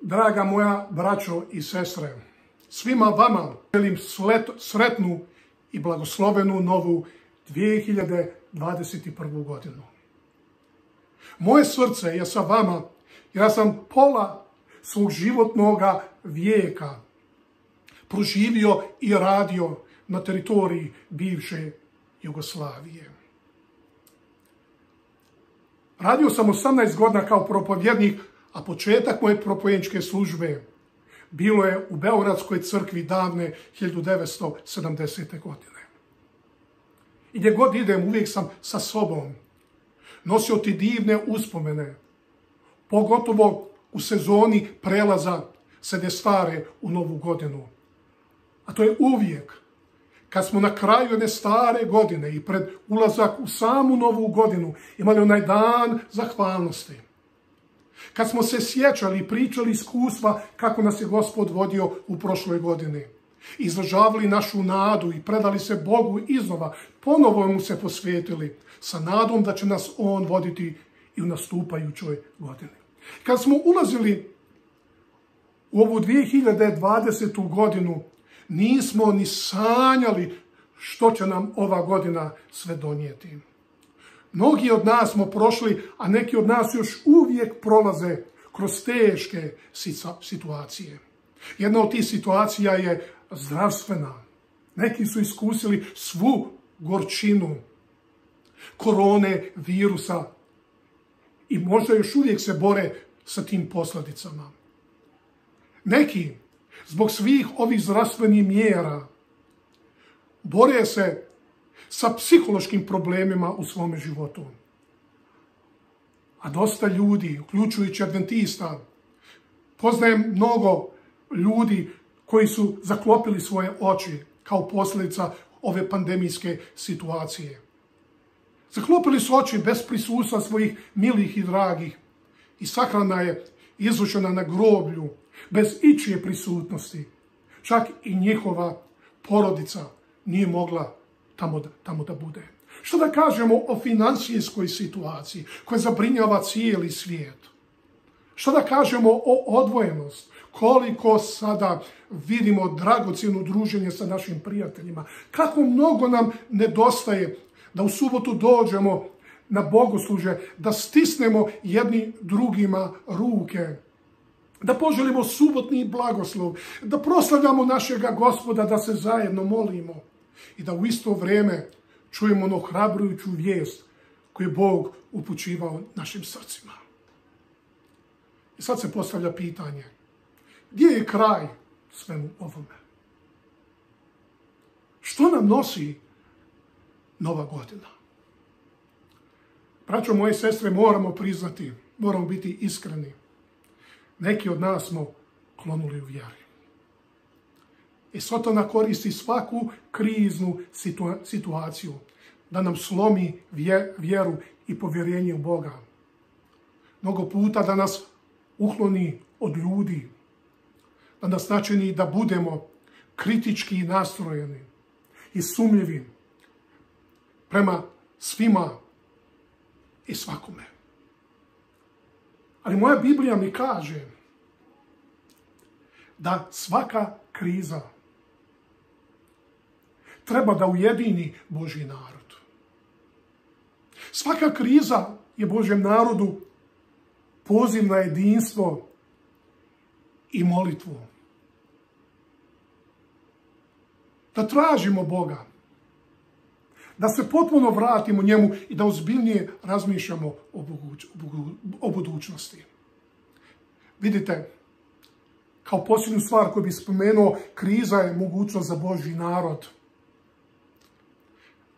Draga moja braćo i sestre, svima vama želim sretnu i blagoslovenu novu 2021. godinu. Moje srce je sa vama, ja sam pola svog životnog vijeka proživio i radio na teritoriji bivše Jugoslavije. Radio sam 18 godina kao propovjednik, a početak moje propovjedničke službe bilo je u Beogradskoj crkvi davne 1970. godine. I gdje god idem, uvijek sam sa sobom nosio ti divne uspomene, pogotovo u sezoni prelaza sede stare u novu godinu. A to je uvijek kad smo na kraju jedne stare godine i pred ulazak u samu novu godinu imali onaj dan zahvalnosti. Kad smo se sjećali i pričali iskustva kako nas je Gospod vodio u prošloj godini. Izražavali našu nadu i predali se Bogu iznova. Ponovo mu se posvetili sa nadom da će nas On voditi i u nastupajućoj godini. Kad smo ulazili u ovu 2020. godinu, nismo ni sanjali što će nam ova godina sve donijeti. Mnogi od nas smo prošli, a neki od nas još uvijek prolaze kroz teške situacije. Jedna od tih situacija je zdravstvena. Neki su iskusili svu gorčinu korone, virusa i možda još uvijek se bore sa tim posljedicama. Neki zbog svih ovih zdravstvenih mjera bore se sa psihološkim problemima u svome životu. A dosta ljudi, uključujući adventista, poznajem mnogo ljudi koji su zaklopili svoje oči kao posljedica ove pandemijske situacije. Zaklopili su oči bez prisustva svojih milih i dragih i sahrana je izvučena na groblju bez ičije prisutnosti. Čak i njihova porodica nije mogla tamo da, tamo da bude. Što da kažemo o financijskoj situaciji koja zabrinjava cijeli svijet? Što da kažemo o odvojenost? Koliko sada vidimo dragocjeno druženje sa našim prijateljima? Kako mnogo nam nedostaje da u subotu dođemo na bogosluže, da stisnemo jedni drugima ruke, da poželimo subotni blagoslov, da proslavljamo našega gospoda, da se zajedno molimo i da u isto vrijeme čujemo ono hrabrujuću vijest koju je Bog upućivao našim srcima. I sad se postavlja pitanje, gdje je kraj svemu ovome? Što nam nosi nova godina? Braćo moje sestre, moramo priznati, moramo biti iskreni. Neki od nas smo klonuli u vjeri. I Sotona koristi svaku kriznu situaciju da nam slomi vjeru i povjerenje u Boga. Mnogo puta da nas ukloni od ljudi, da nas načini da budemo kritički nastrojeni i sumljivi prema svima i svakome. Ali moja Biblija mi kaže da svaka kriza treba da ujedini Boži narod. Svaka kriza je Božjem narodu poziv na jedinstvo i molitvu. Da tražimo Boga. Da se potpuno vratimo njemu i da ozbiljnije razmišljamo o, budućnosti. Vidite, kao posljednju stvar koju bih spomenuo, kriza je mogućnost za Božji narod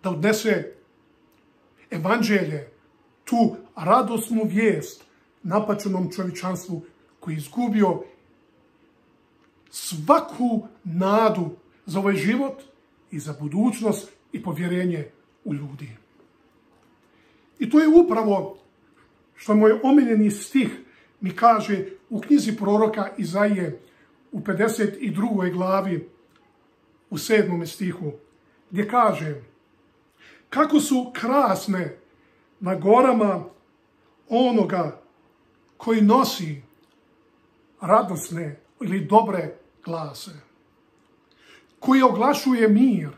da odnese evanđelje, tu radosnu vijest napačenom čovječanstvu koji je izgubio svaku nadu za ovaj život i za budućnost i povjerenje u ljudi. I to je upravo što moj omiljeni stih mi kaže u knjizi proroka Izaije u 52. glavi u 7. stihu gdje kaže kako su krasne na gorama onoga koji nosi radosne ili dobre glase, koji oglašuje mir,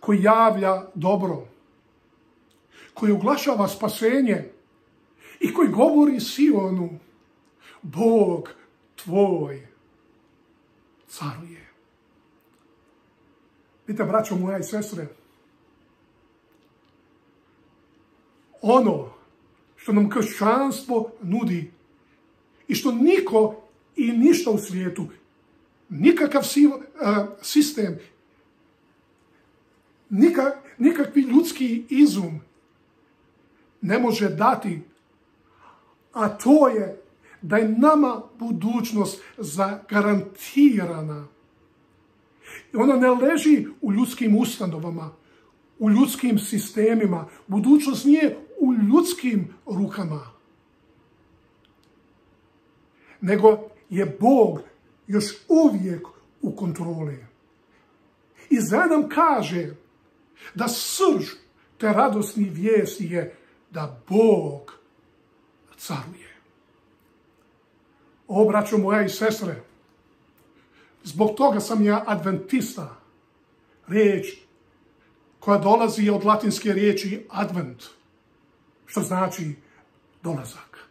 koji javlja dobro, koji oglašava spasenje i koji govori Sionu, Bog tvoj caruje. Vidite, braćo moja i sestre, ono što nam kršćanstvo nudi i što niko i ništa u svijetu, nikakav sistem, nikakvi ljudski izum ne može dati, a to je da je nama budućnost zagarantirana. I ona ne leži u ljudskim ustanovama, u ljudskim sistemima. Budućnost nije u ljudskim rukama. Nego je Bog još uvijek u kontroli. I nam kaže da srž te radosni vijesti je da Bog caruje. Obraću moja i sestre, zbog toga sam ja adventista. Riječ koja dolazi od latinske riječi advent, što znači dolazak.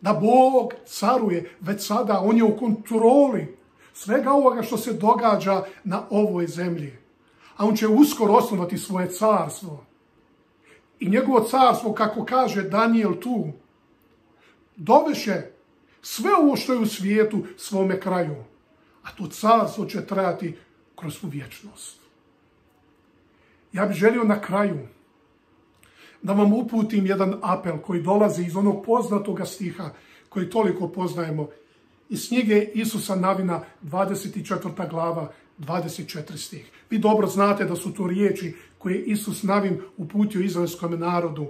Da Bog caruje već sada, On je u kontroli svega ovoga što se događa na ovoj zemlji. A On će uskoro osnovati svoje carstvo. I njegovo carstvo, kako kaže Daniel tu, doveše sve ovo što je u svijetu svome kraju. A to carstvo će trajati kroz svu vječnost. Ja bih želio na kraju da vam uputim jedan apel koji dolazi iz onog poznatoga stiha koji toliko poznajemo. Iz knjige Isusa Navina 24. glava 24 stih. Vi dobro znate da su to riječi koje Isus Navin uputio izraelskom narodu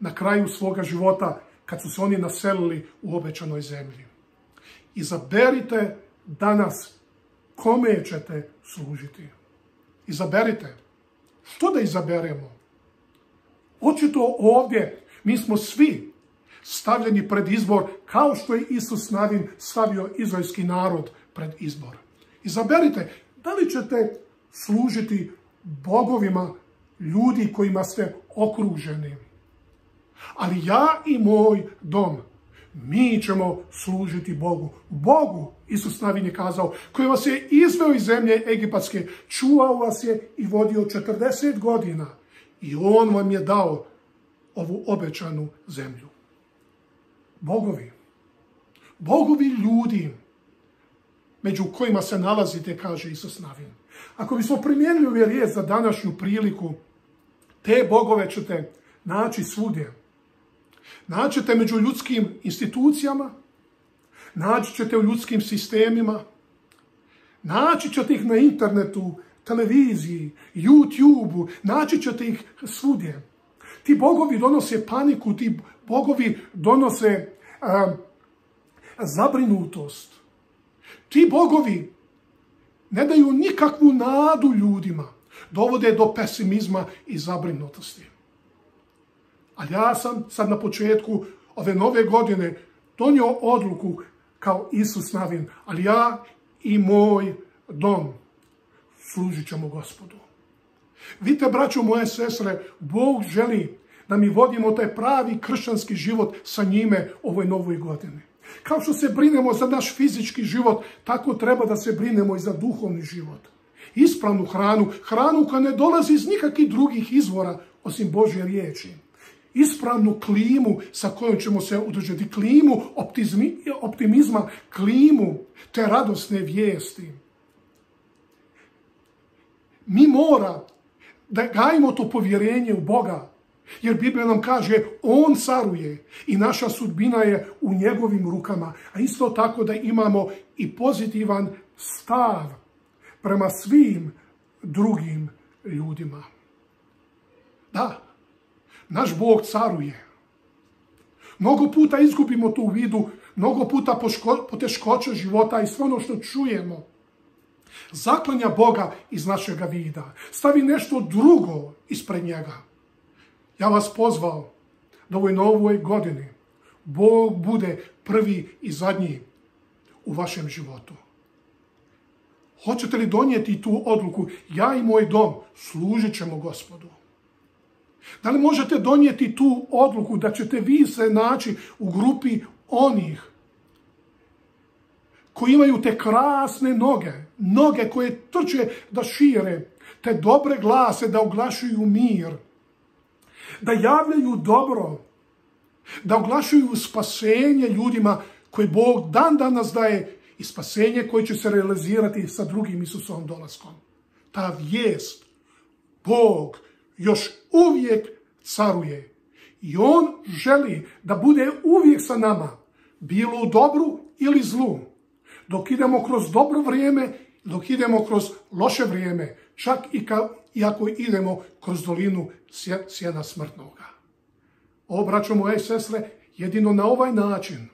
na kraju svoga života kad su se oni naselili u obećanoj zemlji. Izaberite danas kome ćete služiti. Izaberite. Što da izaberemo? Očito ovdje mi smo svi stavljeni pred izbor kao što je Isus Navin stavio izraelski narod pred izbor. Izaberite da li ćete služiti bogovima ljudi kojima ste okruženi. Ali ja i moj dom, mi ćemo služiti Bogu. Bogu, Isus Navin je kazao, koji vas je izveo iz zemlje Egipatske, čuvao vas je i vodio 40 godina. I On vam je dao ovu obećanu zemlju. Bogovi, bogovi ljudi, među kojima se nalazite, kaže Isus Navin. Ako bismo primijenili ove riječ za današnju priliku, te bogove ćete naći svudje. Naćete među ljudskim institucijama, naći ćete u ljudskim sistemima, naći ćete ih na internetu, televiziji, YouTube-u, naći ćete ih svudje. Ti bogovi donose paniku, ti bogovi donose zabrinutost. Ti bogovi ne daju nikakvu nadu ljudima, dovode do pesimizma i zabrinutosti. Ali ja sam sad na početku ove nove godine donio odluku kao Isus Navin, ali ja i moj dom služit ćemo gospodu. Vidite, braćo moje sestre, Bog želi da mi vodimo taj pravi kršćanski život sa njime ovoj novoj godini. Kao što se brinemo za naš fizički život, tako treba da se brinemo i za duhovni život. Ispravnu hranu, hranu koja ne dolazi iz nikakvih drugih izvora osim Božje riječi. Ispravnu klimu sa kojom ćemo se udržati, klimu optimizma, klimu te radosne vijesti. Mi mora da gajimo to povjerenje u Boga, jer Biblija nam kaže, On caruje i naša sudbina je u njegovim rukama. A isto tako da imamo i pozitivan stav prema svim drugim ljudima. Da, naš Bog caruje. Mnogo puta izgubimo to u vidu, mnogo puta poteškoće života i sve ono što čujemo. Zaklanja Boga iz našega vida. Stavi nešto drugo ispred njega. Ja vas pozvao da u ovoj novoj godini Bog bude prvi i zadnji u vašem životu. Hoćete li donijeti tu odluku? Ja i moj dom služit ćemo gospodu. Da li možete donijeti tu odluku da ćete vi se naći u grupi onih koji imaju te krasne noge, noge koje trče da šire, te dobre glase da oglašuju mir, da javljaju dobro, da oglašuju spasenje ljudima koje Bog dan danas daje i spasenje koje će se realizirati sa drugim Isusom dolaskom. Ta vijest, Bog još uvijek caruje i On želi da bude uvijek sa nama, bilo u dobru ili zlu. Dok idemo kroz dobro vrijeme, dok idemo kroz loše vrijeme, čak i, ako idemo kroz dolinu sjena smrtnoga. Obraćamo moje sestre, jedino na ovaj način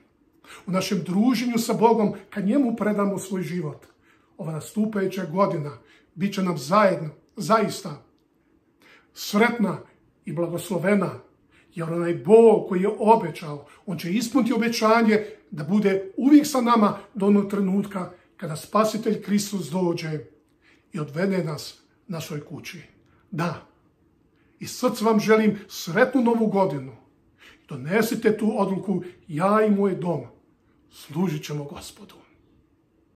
u našem druženju sa Bogom, kad njemu predamo svoj život. Ova nastupajuća godina bit će nam zajedno, zaista sretna i blagoslovena, jer onaj Bog koji je obećao, on će ispuniti obećanje da bude uvijek sa nama do onog trenutka kada spasitelj Kristus dođe i odvede nas na svoj kući. Da, i src vam želim sretnu novu godinu. Donesite tu odluku, ja i moj dom služit ćemo gospodu.